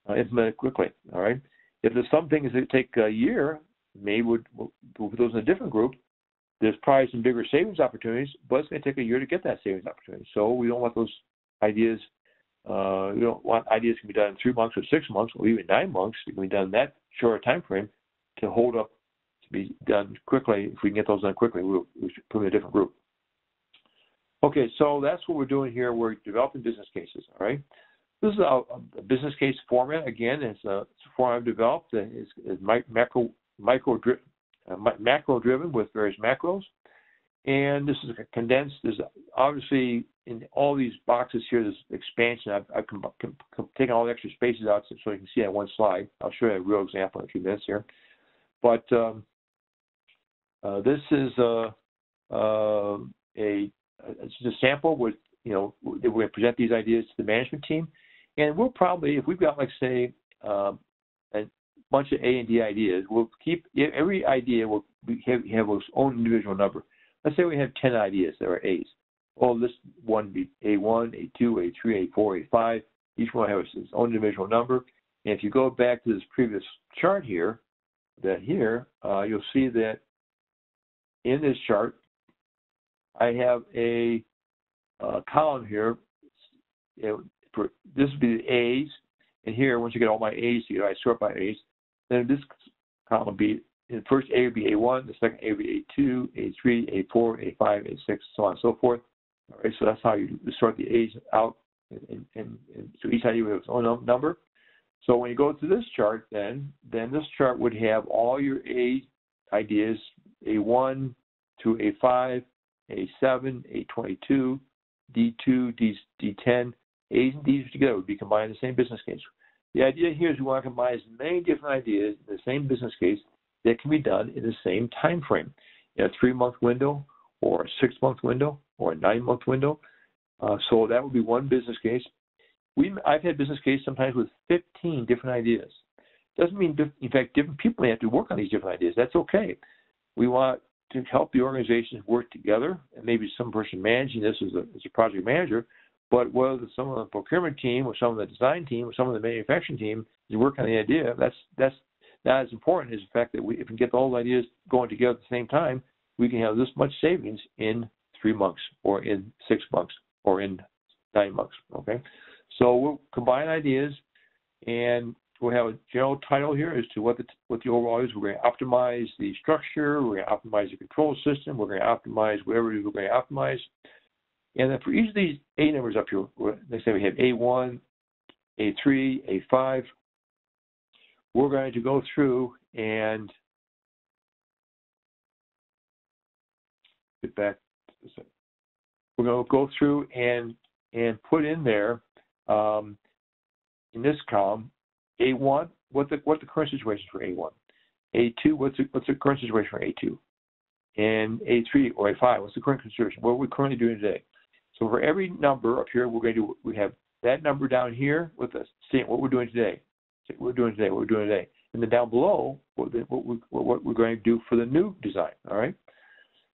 [SPEAKER 2] uh, implemented quickly. All right. If there's some things that take a year, maybe we'll, we'll put those in a different group. There's probably some bigger savings opportunities, but it's going to take a year to get that savings opportunity. So we don't want those ideas. Uh, we don't want ideas can be done in three months or six months or even nine months. It can be done in that short a time frame to hold up to be done quickly. If we can get those done quickly, we'll, we should put in a different group. Okay, so that's what we're doing here. We're developing business cases, all right? This is a, a business case format. Again, it's a, it's a format I've developed. It's, it's macro, micro, uh, macro driven with various macros. And this is condensed. There's obviously in all these boxes here, this expansion. I've, I've com- com- taken all the extra spaces out so, you can see that one slide. I'll show you a real example in a few minutes here. But um, uh, this is a, uh, a, it's a sample with, you know, we present these ideas to the management team. And we'll probably, if we've got, like, say, um, a bunch of A and D ideas, we'll keep every idea will have, have its own individual number. Let's say we have 10 ideas that are A's. Well, this one be A1, A2, A3, A4, A5. Each one has its own individual number. And if you go back to this previous chart here, that here, uh, you'll see that in this chart, I have a uh, column here. It, for, this would be the A's, and here, once you get all my A's here, I sort by A's. Then this column would be, the first A would be A1, the second A would be A2, A3, A4, A5, A6, so on and so forth. All right, so that's how you sort the A's out, and, so each ID would have its own number. So when you go to this chart, then then this chart would have all your A ideas A1 to A5, A7, A22, D2, D, D10, A's and D's together would be combined in the same business case. The idea here is we want to combine as many different ideas in the same business case that can be done in the same time frame, in a three-month window or a six-month window or a nine-month window. Uh, so that would be one business case. We, I've had business cases sometimes with 15 different ideas. Doesn't mean, in fact, different people may have to work on these different ideas. That's okay. We want to help the organizations work together, and maybe some person managing this as a, as a project manager, but whether some of the procurement team or some of the design team or some of the manufacturing team is working on the idea, that's that's not as important as the fact that we, if we get all the ideas going together at the same time, we can have this much savings in three months or in six months or in nine months. Okay, so we'll combine ideas and we'll have a general title here as to what the what the overall is. We're going to optimize the structure. We're going to optimize the control system. We're going to optimize whatever we're going to optimize. And then for each of these A numbers up here, let's say we have A1, A3, A5. We're going to go through and get back. We're going to go through and and put in there um, in this column a1, what the, what's the current situation for A1? A2, what's the, what's the current situation for A2? And A3 or A5, what's the current situation? What are we currently doing today? So for every number up here, we're going to we have that number down here with us saying what we're doing today. What we're doing today, what we're doing today. And then down below, what, what, we, what we're going to do for the new design, all right?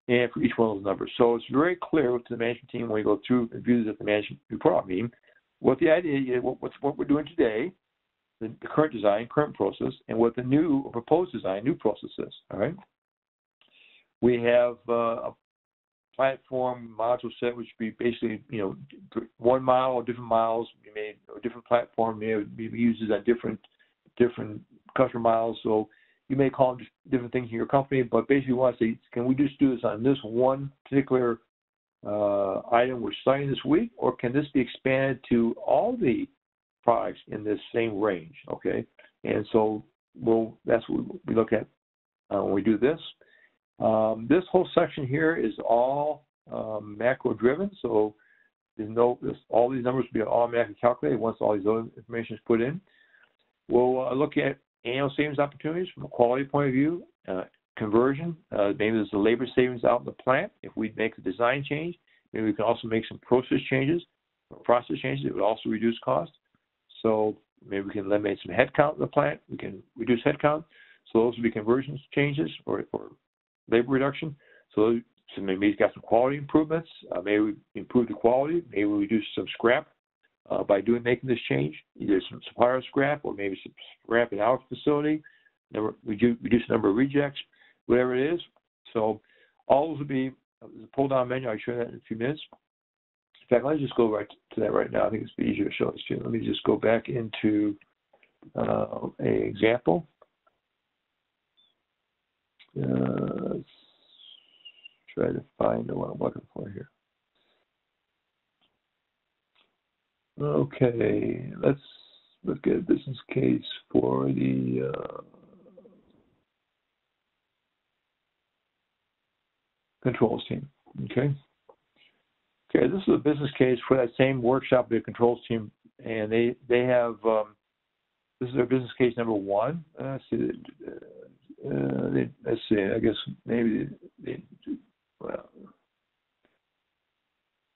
[SPEAKER 2] And for each one of those numbers. So it's very clear to the management team when we go through and view this at the management report meeting, what the idea is, what, what we're doing today, the, the current design, current process, and what the new or proposed design, new process is. All right. We have uh, a platform module set, which would be basically, you know, one mile or different miles. You may a different platform may be used on different different customer miles. So you may call them different things in your company, but basically, you want to say, can we just do this on this one particular uh, item we're starting this week, or can this be expanded to all the products in this same range, okay? And so we'll, that's what we look at uh, when we do this. Um, this whole section here is all um, macro driven, so there's no, this, all these numbers will be automatically calculated once all these other information is put in. We'll uh, look at annual savings opportunities from a quality point of view, uh, conversion. Uh, maybe there's a labor savings out in the plant. If we make a design change, maybe we can also make some process changes or process changes. It would also reduce cost. So maybe we can eliminate some headcount in the plant. We can reduce headcount. So those would be conversions changes or, or labor reduction. So, so maybe it's got some quality improvements. Uh, maybe we improve the quality. Maybe we reduce some scrap uh, by doing making this change, either some supplier scrap or maybe some scrap in our facility. Number, reduce, reduce the number of rejects, whatever it is. So all those would be uh, the pull down menu. I'll show that in a few minutes. In fact, let's just go right to that right now. I think it's easier to show this to you. Let me just go back into uh, a example. Uh, let's try to find the one I'm looking for here. Okay, let's look at business case for the uh, controls team. Okay. Okay, this is a business case for that same workshop, the controls team, and they they have um, this is their business case number one. Uh, let's see, uh, they, let's see. I guess maybe they, they well, uh,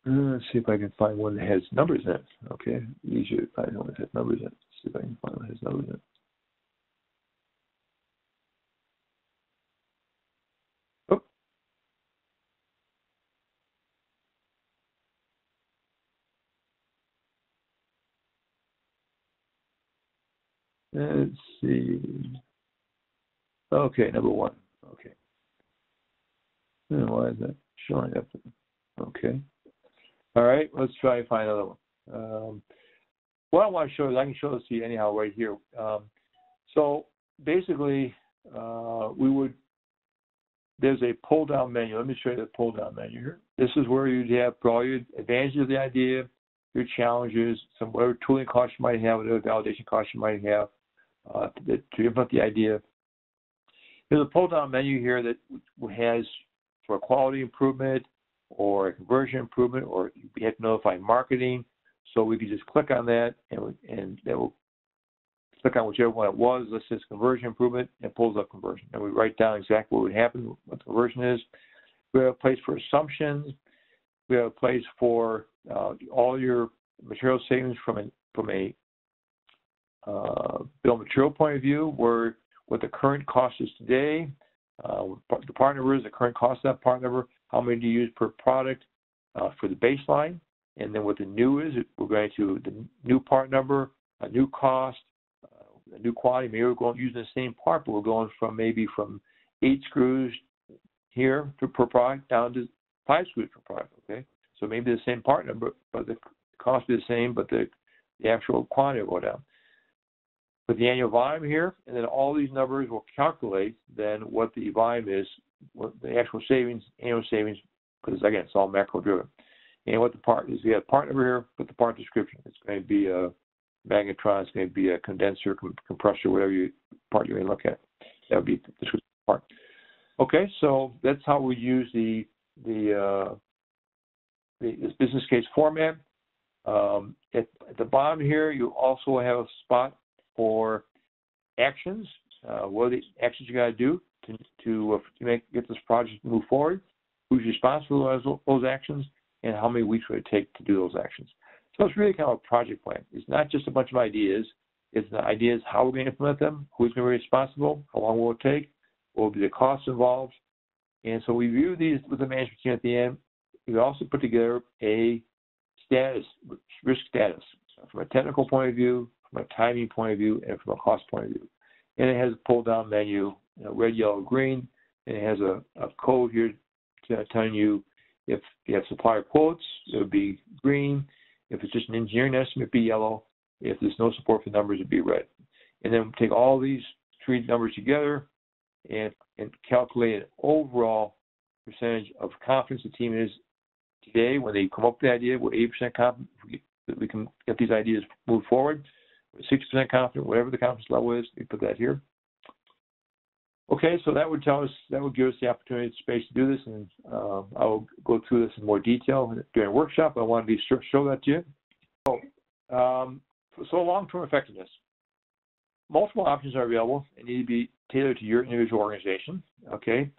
[SPEAKER 2] let's see if I can find one that has numbers in it. Okay, easier to find one that has numbers in it. Let's see if I can find one that has numbers in it. Oh. Let's see. Okay, number one. Okay. why is that showing up? Okay. All right, let's try and find another one. Um, what I want to show is I can show this to you anyhow right here. Um, so basically, uh, we would there's a pull down menu. Let me show you the pull down menu here. This is where you'd have for all your advantages of the idea, your challenges, some whatever tooling costs you might have, whatever validation costs you might have uh, to, to implement the idea. There's a pull down menu here that has for quality improvement, or a conversion improvement, or we have to notify marketing. So we could just click on that, and, and that will click on whichever one it was. Let's say conversion improvement, and pulls up conversion. And we write down exactly what would happen, what the conversion is. We have a place for assumptions. We have a place for uh, all your material savings from from a uh, bill material point of view, where what the current cost is today, uh, the part number is the current cost of that part number, how many do you use per product uh, for the baseline, and then what the new is, we're going to the new part number, a new cost, uh, a new quantity. Maybe we're going using the same part, but we're going from maybe from eight screws here to, per product down to five screws per product. Okay, so maybe the same part number, but the cost is the same, but the the actual quantity will go down with the annual volume here, and then all these numbers will calculate then what the volume is, what the actual savings, annual savings, because again, it's all macro driven. And what the part is, we have part number here, put the part description. It's going to be a magnetron, it's going to be a condenser, compressor, whatever you, part you're going to look at. That would be the part. Okay, so that's how we use the the, uh, the this business case format. Um, at, at, the bottom here, you also have a spot for actions. Uh, what are the actions you got to do to to, uh, to make get this project move forward? Who's responsible for those, those actions, and how many weeks would it take to do those actions? So it's really kind of a project plan. It's not just a bunch of ideas. It's the ideas how we're going to implement them, who's going to be responsible, how long will it take, what will be the costs involved. And so we review these with the management team at the end. We also put together a status, risk status. from a technical point of view, from a timing point of view and from a cost point of view. And it has a pull down menu, know, red, yellow, green, and it has a, a code here telling you if you have supplier quotes, it would be green. If it's just an engineering estimate, it'd be yellow. If there's no support for numbers, it'd be red. And then take all these three numbers together and, and calculate an overall percentage of confidence the team is today when they come up with the idea. We're 80% confident that we can get these ideas moved forward. 60% confident, whatever the confidence level is, you put that here. Okay, so that would tell us, that would give us the opportunity and space to do this, and uh, I will go through this in more detail during a workshop. I want to be sure, show that to you. So, um, so long-term effectiveness. Multiple options are available and need to be tailored to your individual organization. Okay,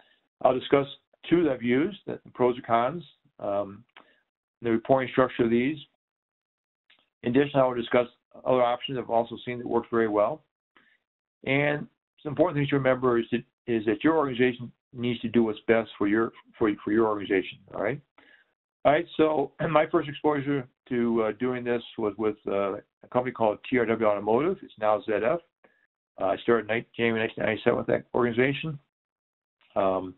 [SPEAKER 2] I'll discuss two that I've used, the pros and cons, um, the reporting structure of these. In addition, I will discuss other options I've also seen that work very well. And some important things to remember is that is that your organization needs to do what's best for your for for your organization. All right. All right. So my first exposure to uh, doing this was with uh, a company called TRW Automotive. It's now ZF. Uh, I started in January 1997 with that organization. Um,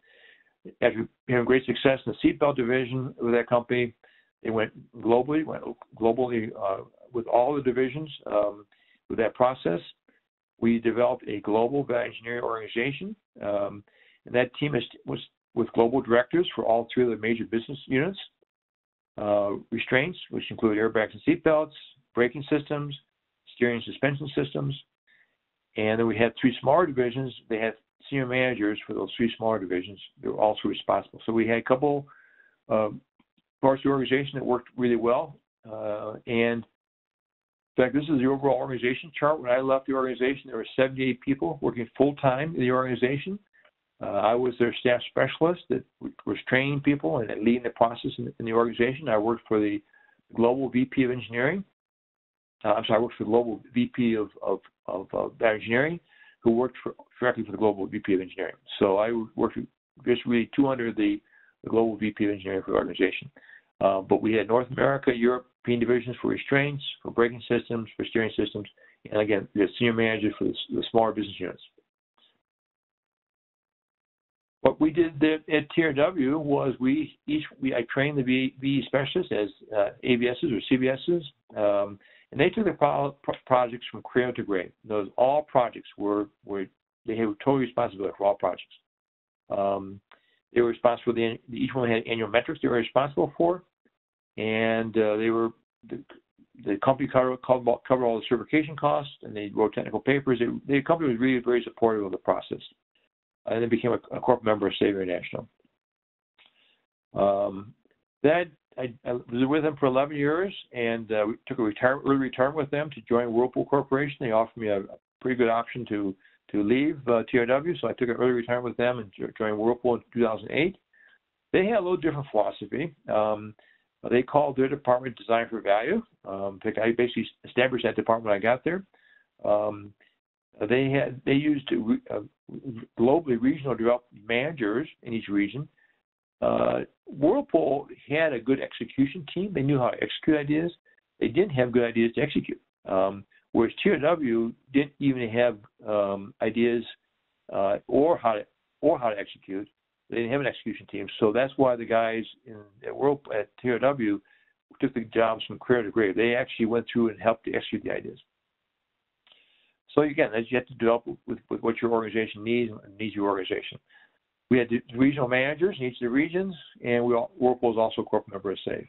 [SPEAKER 2] after having great success in the seatbelt division with that company, they went globally, went globally uh, with all the divisions um, with that process. We developed a global value engineering organization, um, and that team is, was with global directors for all three of the major business units. Uh, restraints, which include airbags and seatbelts, braking systems, steering and suspension systems, and then we had three smaller divisions. They had senior managers for those three smaller divisions. They were also responsible. So we had a couple uh, parts of the organization that worked really well, uh, and in fact, this is the overall organization chart. When I left the organization, there were 78 people working full time in the organization. Uh, I was their staff specialist that was training people and leading the process in, in, the organization. I worked for the global VP of engineering. Uh, I'm sorry, I worked for the global VP of, of, of uh, engineering, who worked for, directly for the global VP of engineering. So I worked just really two under the, the global VP of engineering for the organization. Uh, but we had North America, European divisions for restraints, for braking systems, for steering systems, and again, the senior managers for the, the smaller business units. What we did at TRW was we each we I trained the VE specialists as uh, AVSs or CVSs, um, and they took the pro projects from cradle to grave. Those all projects were were they had total responsibility for all projects. Um, they were responsible for the each one had annual metrics they were responsible for, and uh, they were the, the company covered, covered all the certification costs, and they wrote technical papers. They, the company was really very supportive of the process, and then became a, a corporate member of SAVE International. Um, that I, I, was with them for 11 years, and uh, we took a retire, early retirement with them to join Whirlpool Corporation. They offered me a, a pretty good option to to leave uh, TRW, so I took an early retirement with them and joined Whirlpool in 2008. They had a little different philosophy. Um, they called their department Design for Value. Um, I basically established that department when I got there. Um, they had they used uh, globally regional development managers in each region. Uh, Whirlpool had a good execution team. They knew how to execute ideas. They didn't have good ideas to execute. Um, whereas TRW didn't even have um, ideas uh, or how to or how to execute. They didn't have an execution team, so that's why the guys in at World at TRW took the jobs from cradle to grave. They actually went through and helped to execute the ideas. So again, as you have to develop with, with what your organization needs and needs your organization. We had regional managers in each of the regions, and we all, Whirlpool is also a corporate member of SAVE.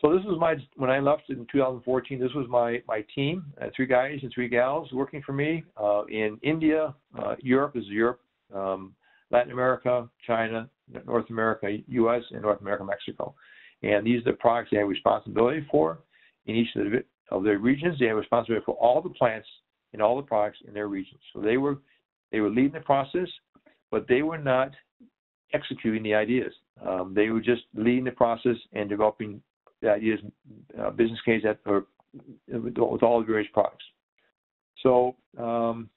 [SPEAKER 2] So this was my when I left in 2014. This was my my team, uh, three guys and three gals working for me uh, in India, uh, Europe is Europe, um, Latin America, China, North America, U.S., and North America, Mexico. And these are the products they have responsibility for in each of, the, of their regions. They have responsibility for all the plants and all the products in their regions. So they were they were leading the process, but they were not executing the ideas. Um, they were just leading the process and developing the ideas, uh, business case that or with all the various products. So um,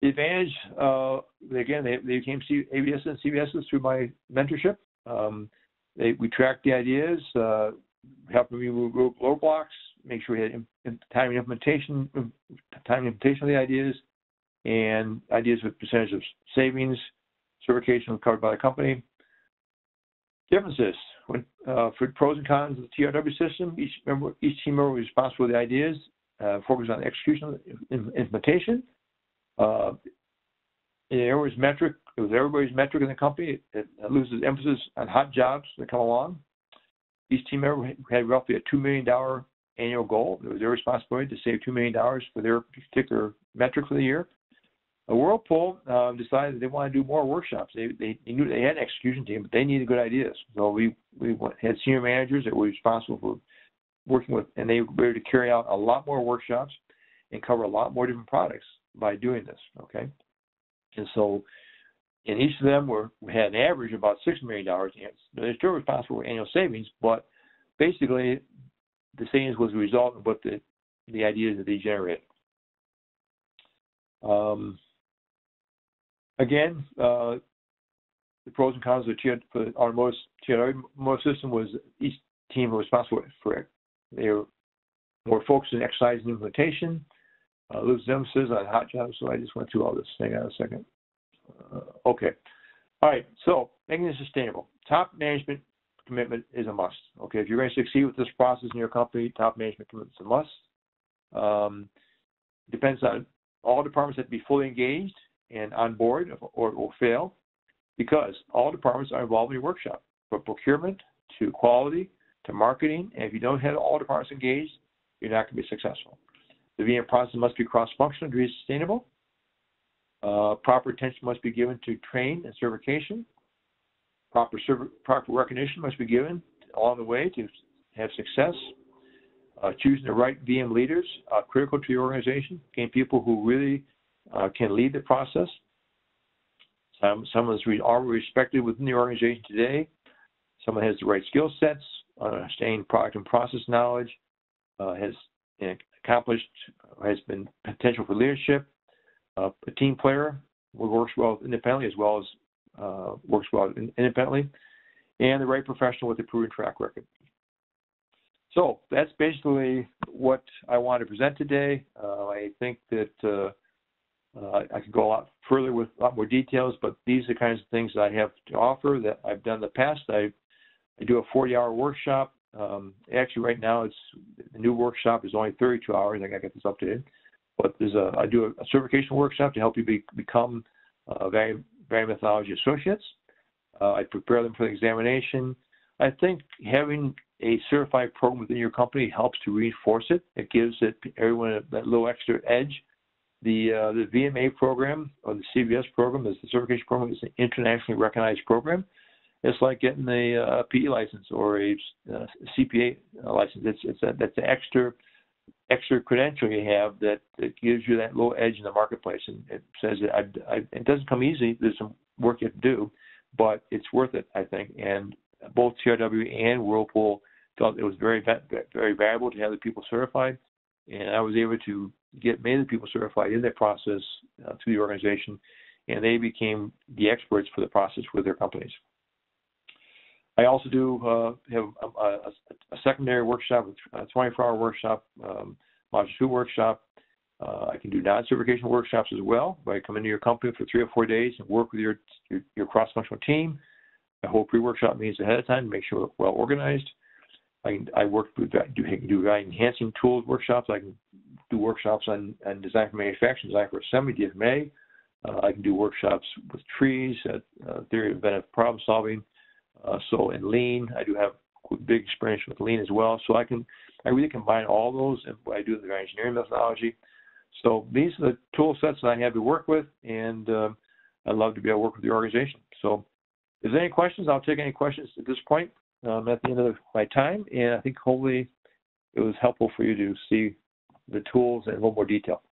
[SPEAKER 2] The advantage, uh, again, they, they became C- AVS and CVSs through my mentorship. Um, they, we tracked the ideas, uh, helped me remove roadblocks, make sure we had in, timely implementation, implementation of the ideas, and ideas with percentage of savings, certification covered by the company. Differences when, uh, for pros and cons of the TRW system. Each member, each team member was responsible for the ideas, uh, focused on execution and implementation. Uh, there was metric. It was everybody's metric in the company. It, it loses emphasis on hot jobs that come along. Each team member had roughly a $2 million annual goal. It was their responsibility to save $2 million for their particular metric for the year. A Whirlpool uh, decided they wanted to do more workshops. They, they, they, knew they had an execution team, but they needed good ideas. So we, we had senior managers that were responsible for working with, and they were able to carry out a lot more workshops and cover a lot more different products by doing this. Okay, and so and each of them were had an average of about six million dollars. They're still responsible for annual savings, but basically the savings was a result of what the the ideas that they generated. Um, again, uh, the pros and cons of the, for the automotive, automotive system was each team was responsible for it. They were more focused on exercise and implementation. Uh, Zim says on hot jobs, so I just went through all this. Hang on a second. Uh, okay. All right. So making it sustainable. Top management commitment is a must. Okay. If you're going to succeed with this process in your company, top management commitment is a must. Um, depends on all departments have to be fully engaged and on board or, or it will fail because all departments are involved in your workshop from procurement to quality to marketing. And if you don't have all departments engaged, you're not going to be successful. The VM process must be cross-functional to be sustainable. Uh, proper attention must be given to train and certification. Proper, proper recognition must be given along the way to have success. Uh, choosing the right VM leaders are critical to your organization. Gain people who really uh, can lead the process. Some, some of us are respected within the organization today. Someone has the right skill sets, understanding product and process knowledge, uh, has accomplished, has been potential for leadership, uh, a team player works well independently as well as uh, works well independently, and the right professional with a proven track record. So that's basically what I want to present today. Uh, I think that uh, uh, I could go a lot further with a lot more details, but these are the kinds of things that I have to offer that I've done in the past. I, I do a 40-hour workshop. Um, actually, right now, it's the new workshop is only 32 hours. I got to get this updated. But there's a I do a, certification workshop to help you be, become uh, value methodology associates. Uh, I prepare them for the examination. I think having a certified program within your company helps to reinforce it. It gives it everyone that little extra edge. The uh, the VMA program or the CVS program is the certification program is an internationally recognized program. It's like getting a, uh, PE license or a uh, CPA license. It's it's a, that's an extra extra credential you have that, that gives you that little edge in the marketplace. And it says that I, I, it doesn't come easy. There's some work you have to do, but it's worth it, I think. And both TRW and Whirlpool felt it was very very valuable to have the people certified, and I was able to get many people certified in that process uh, through the organization, and they became the experts for the process with their companies. I also do uh, have a, a, a, secondary workshop, a 24-hour workshop, um, module two workshop. Uh, I can do non-certification workshops as well, where I come into your company for three or four days and work with your your, your cross-functional team. I hold pre-workshop meetings ahead of time to make sure we're well organized. I can, I work with do do enhancing tools workshops. I can do workshops on, on design for manufacturing, design for assembly, DFMA. Uh, I can do workshops with TRIZ, uh, uh, theory of inventive problem solving. Uh, so in lean, I do have big experience with lean as well. So I can, I really combine all those and I do the engineering methodology. So these are the tool sets that I have to work with, and uh, I'd love to be able to work with the organization. So if there's any questions, I'll take any questions at this point um, at the end of my time, and I think hopefully it was helpful for you to see the tools in a little more detail.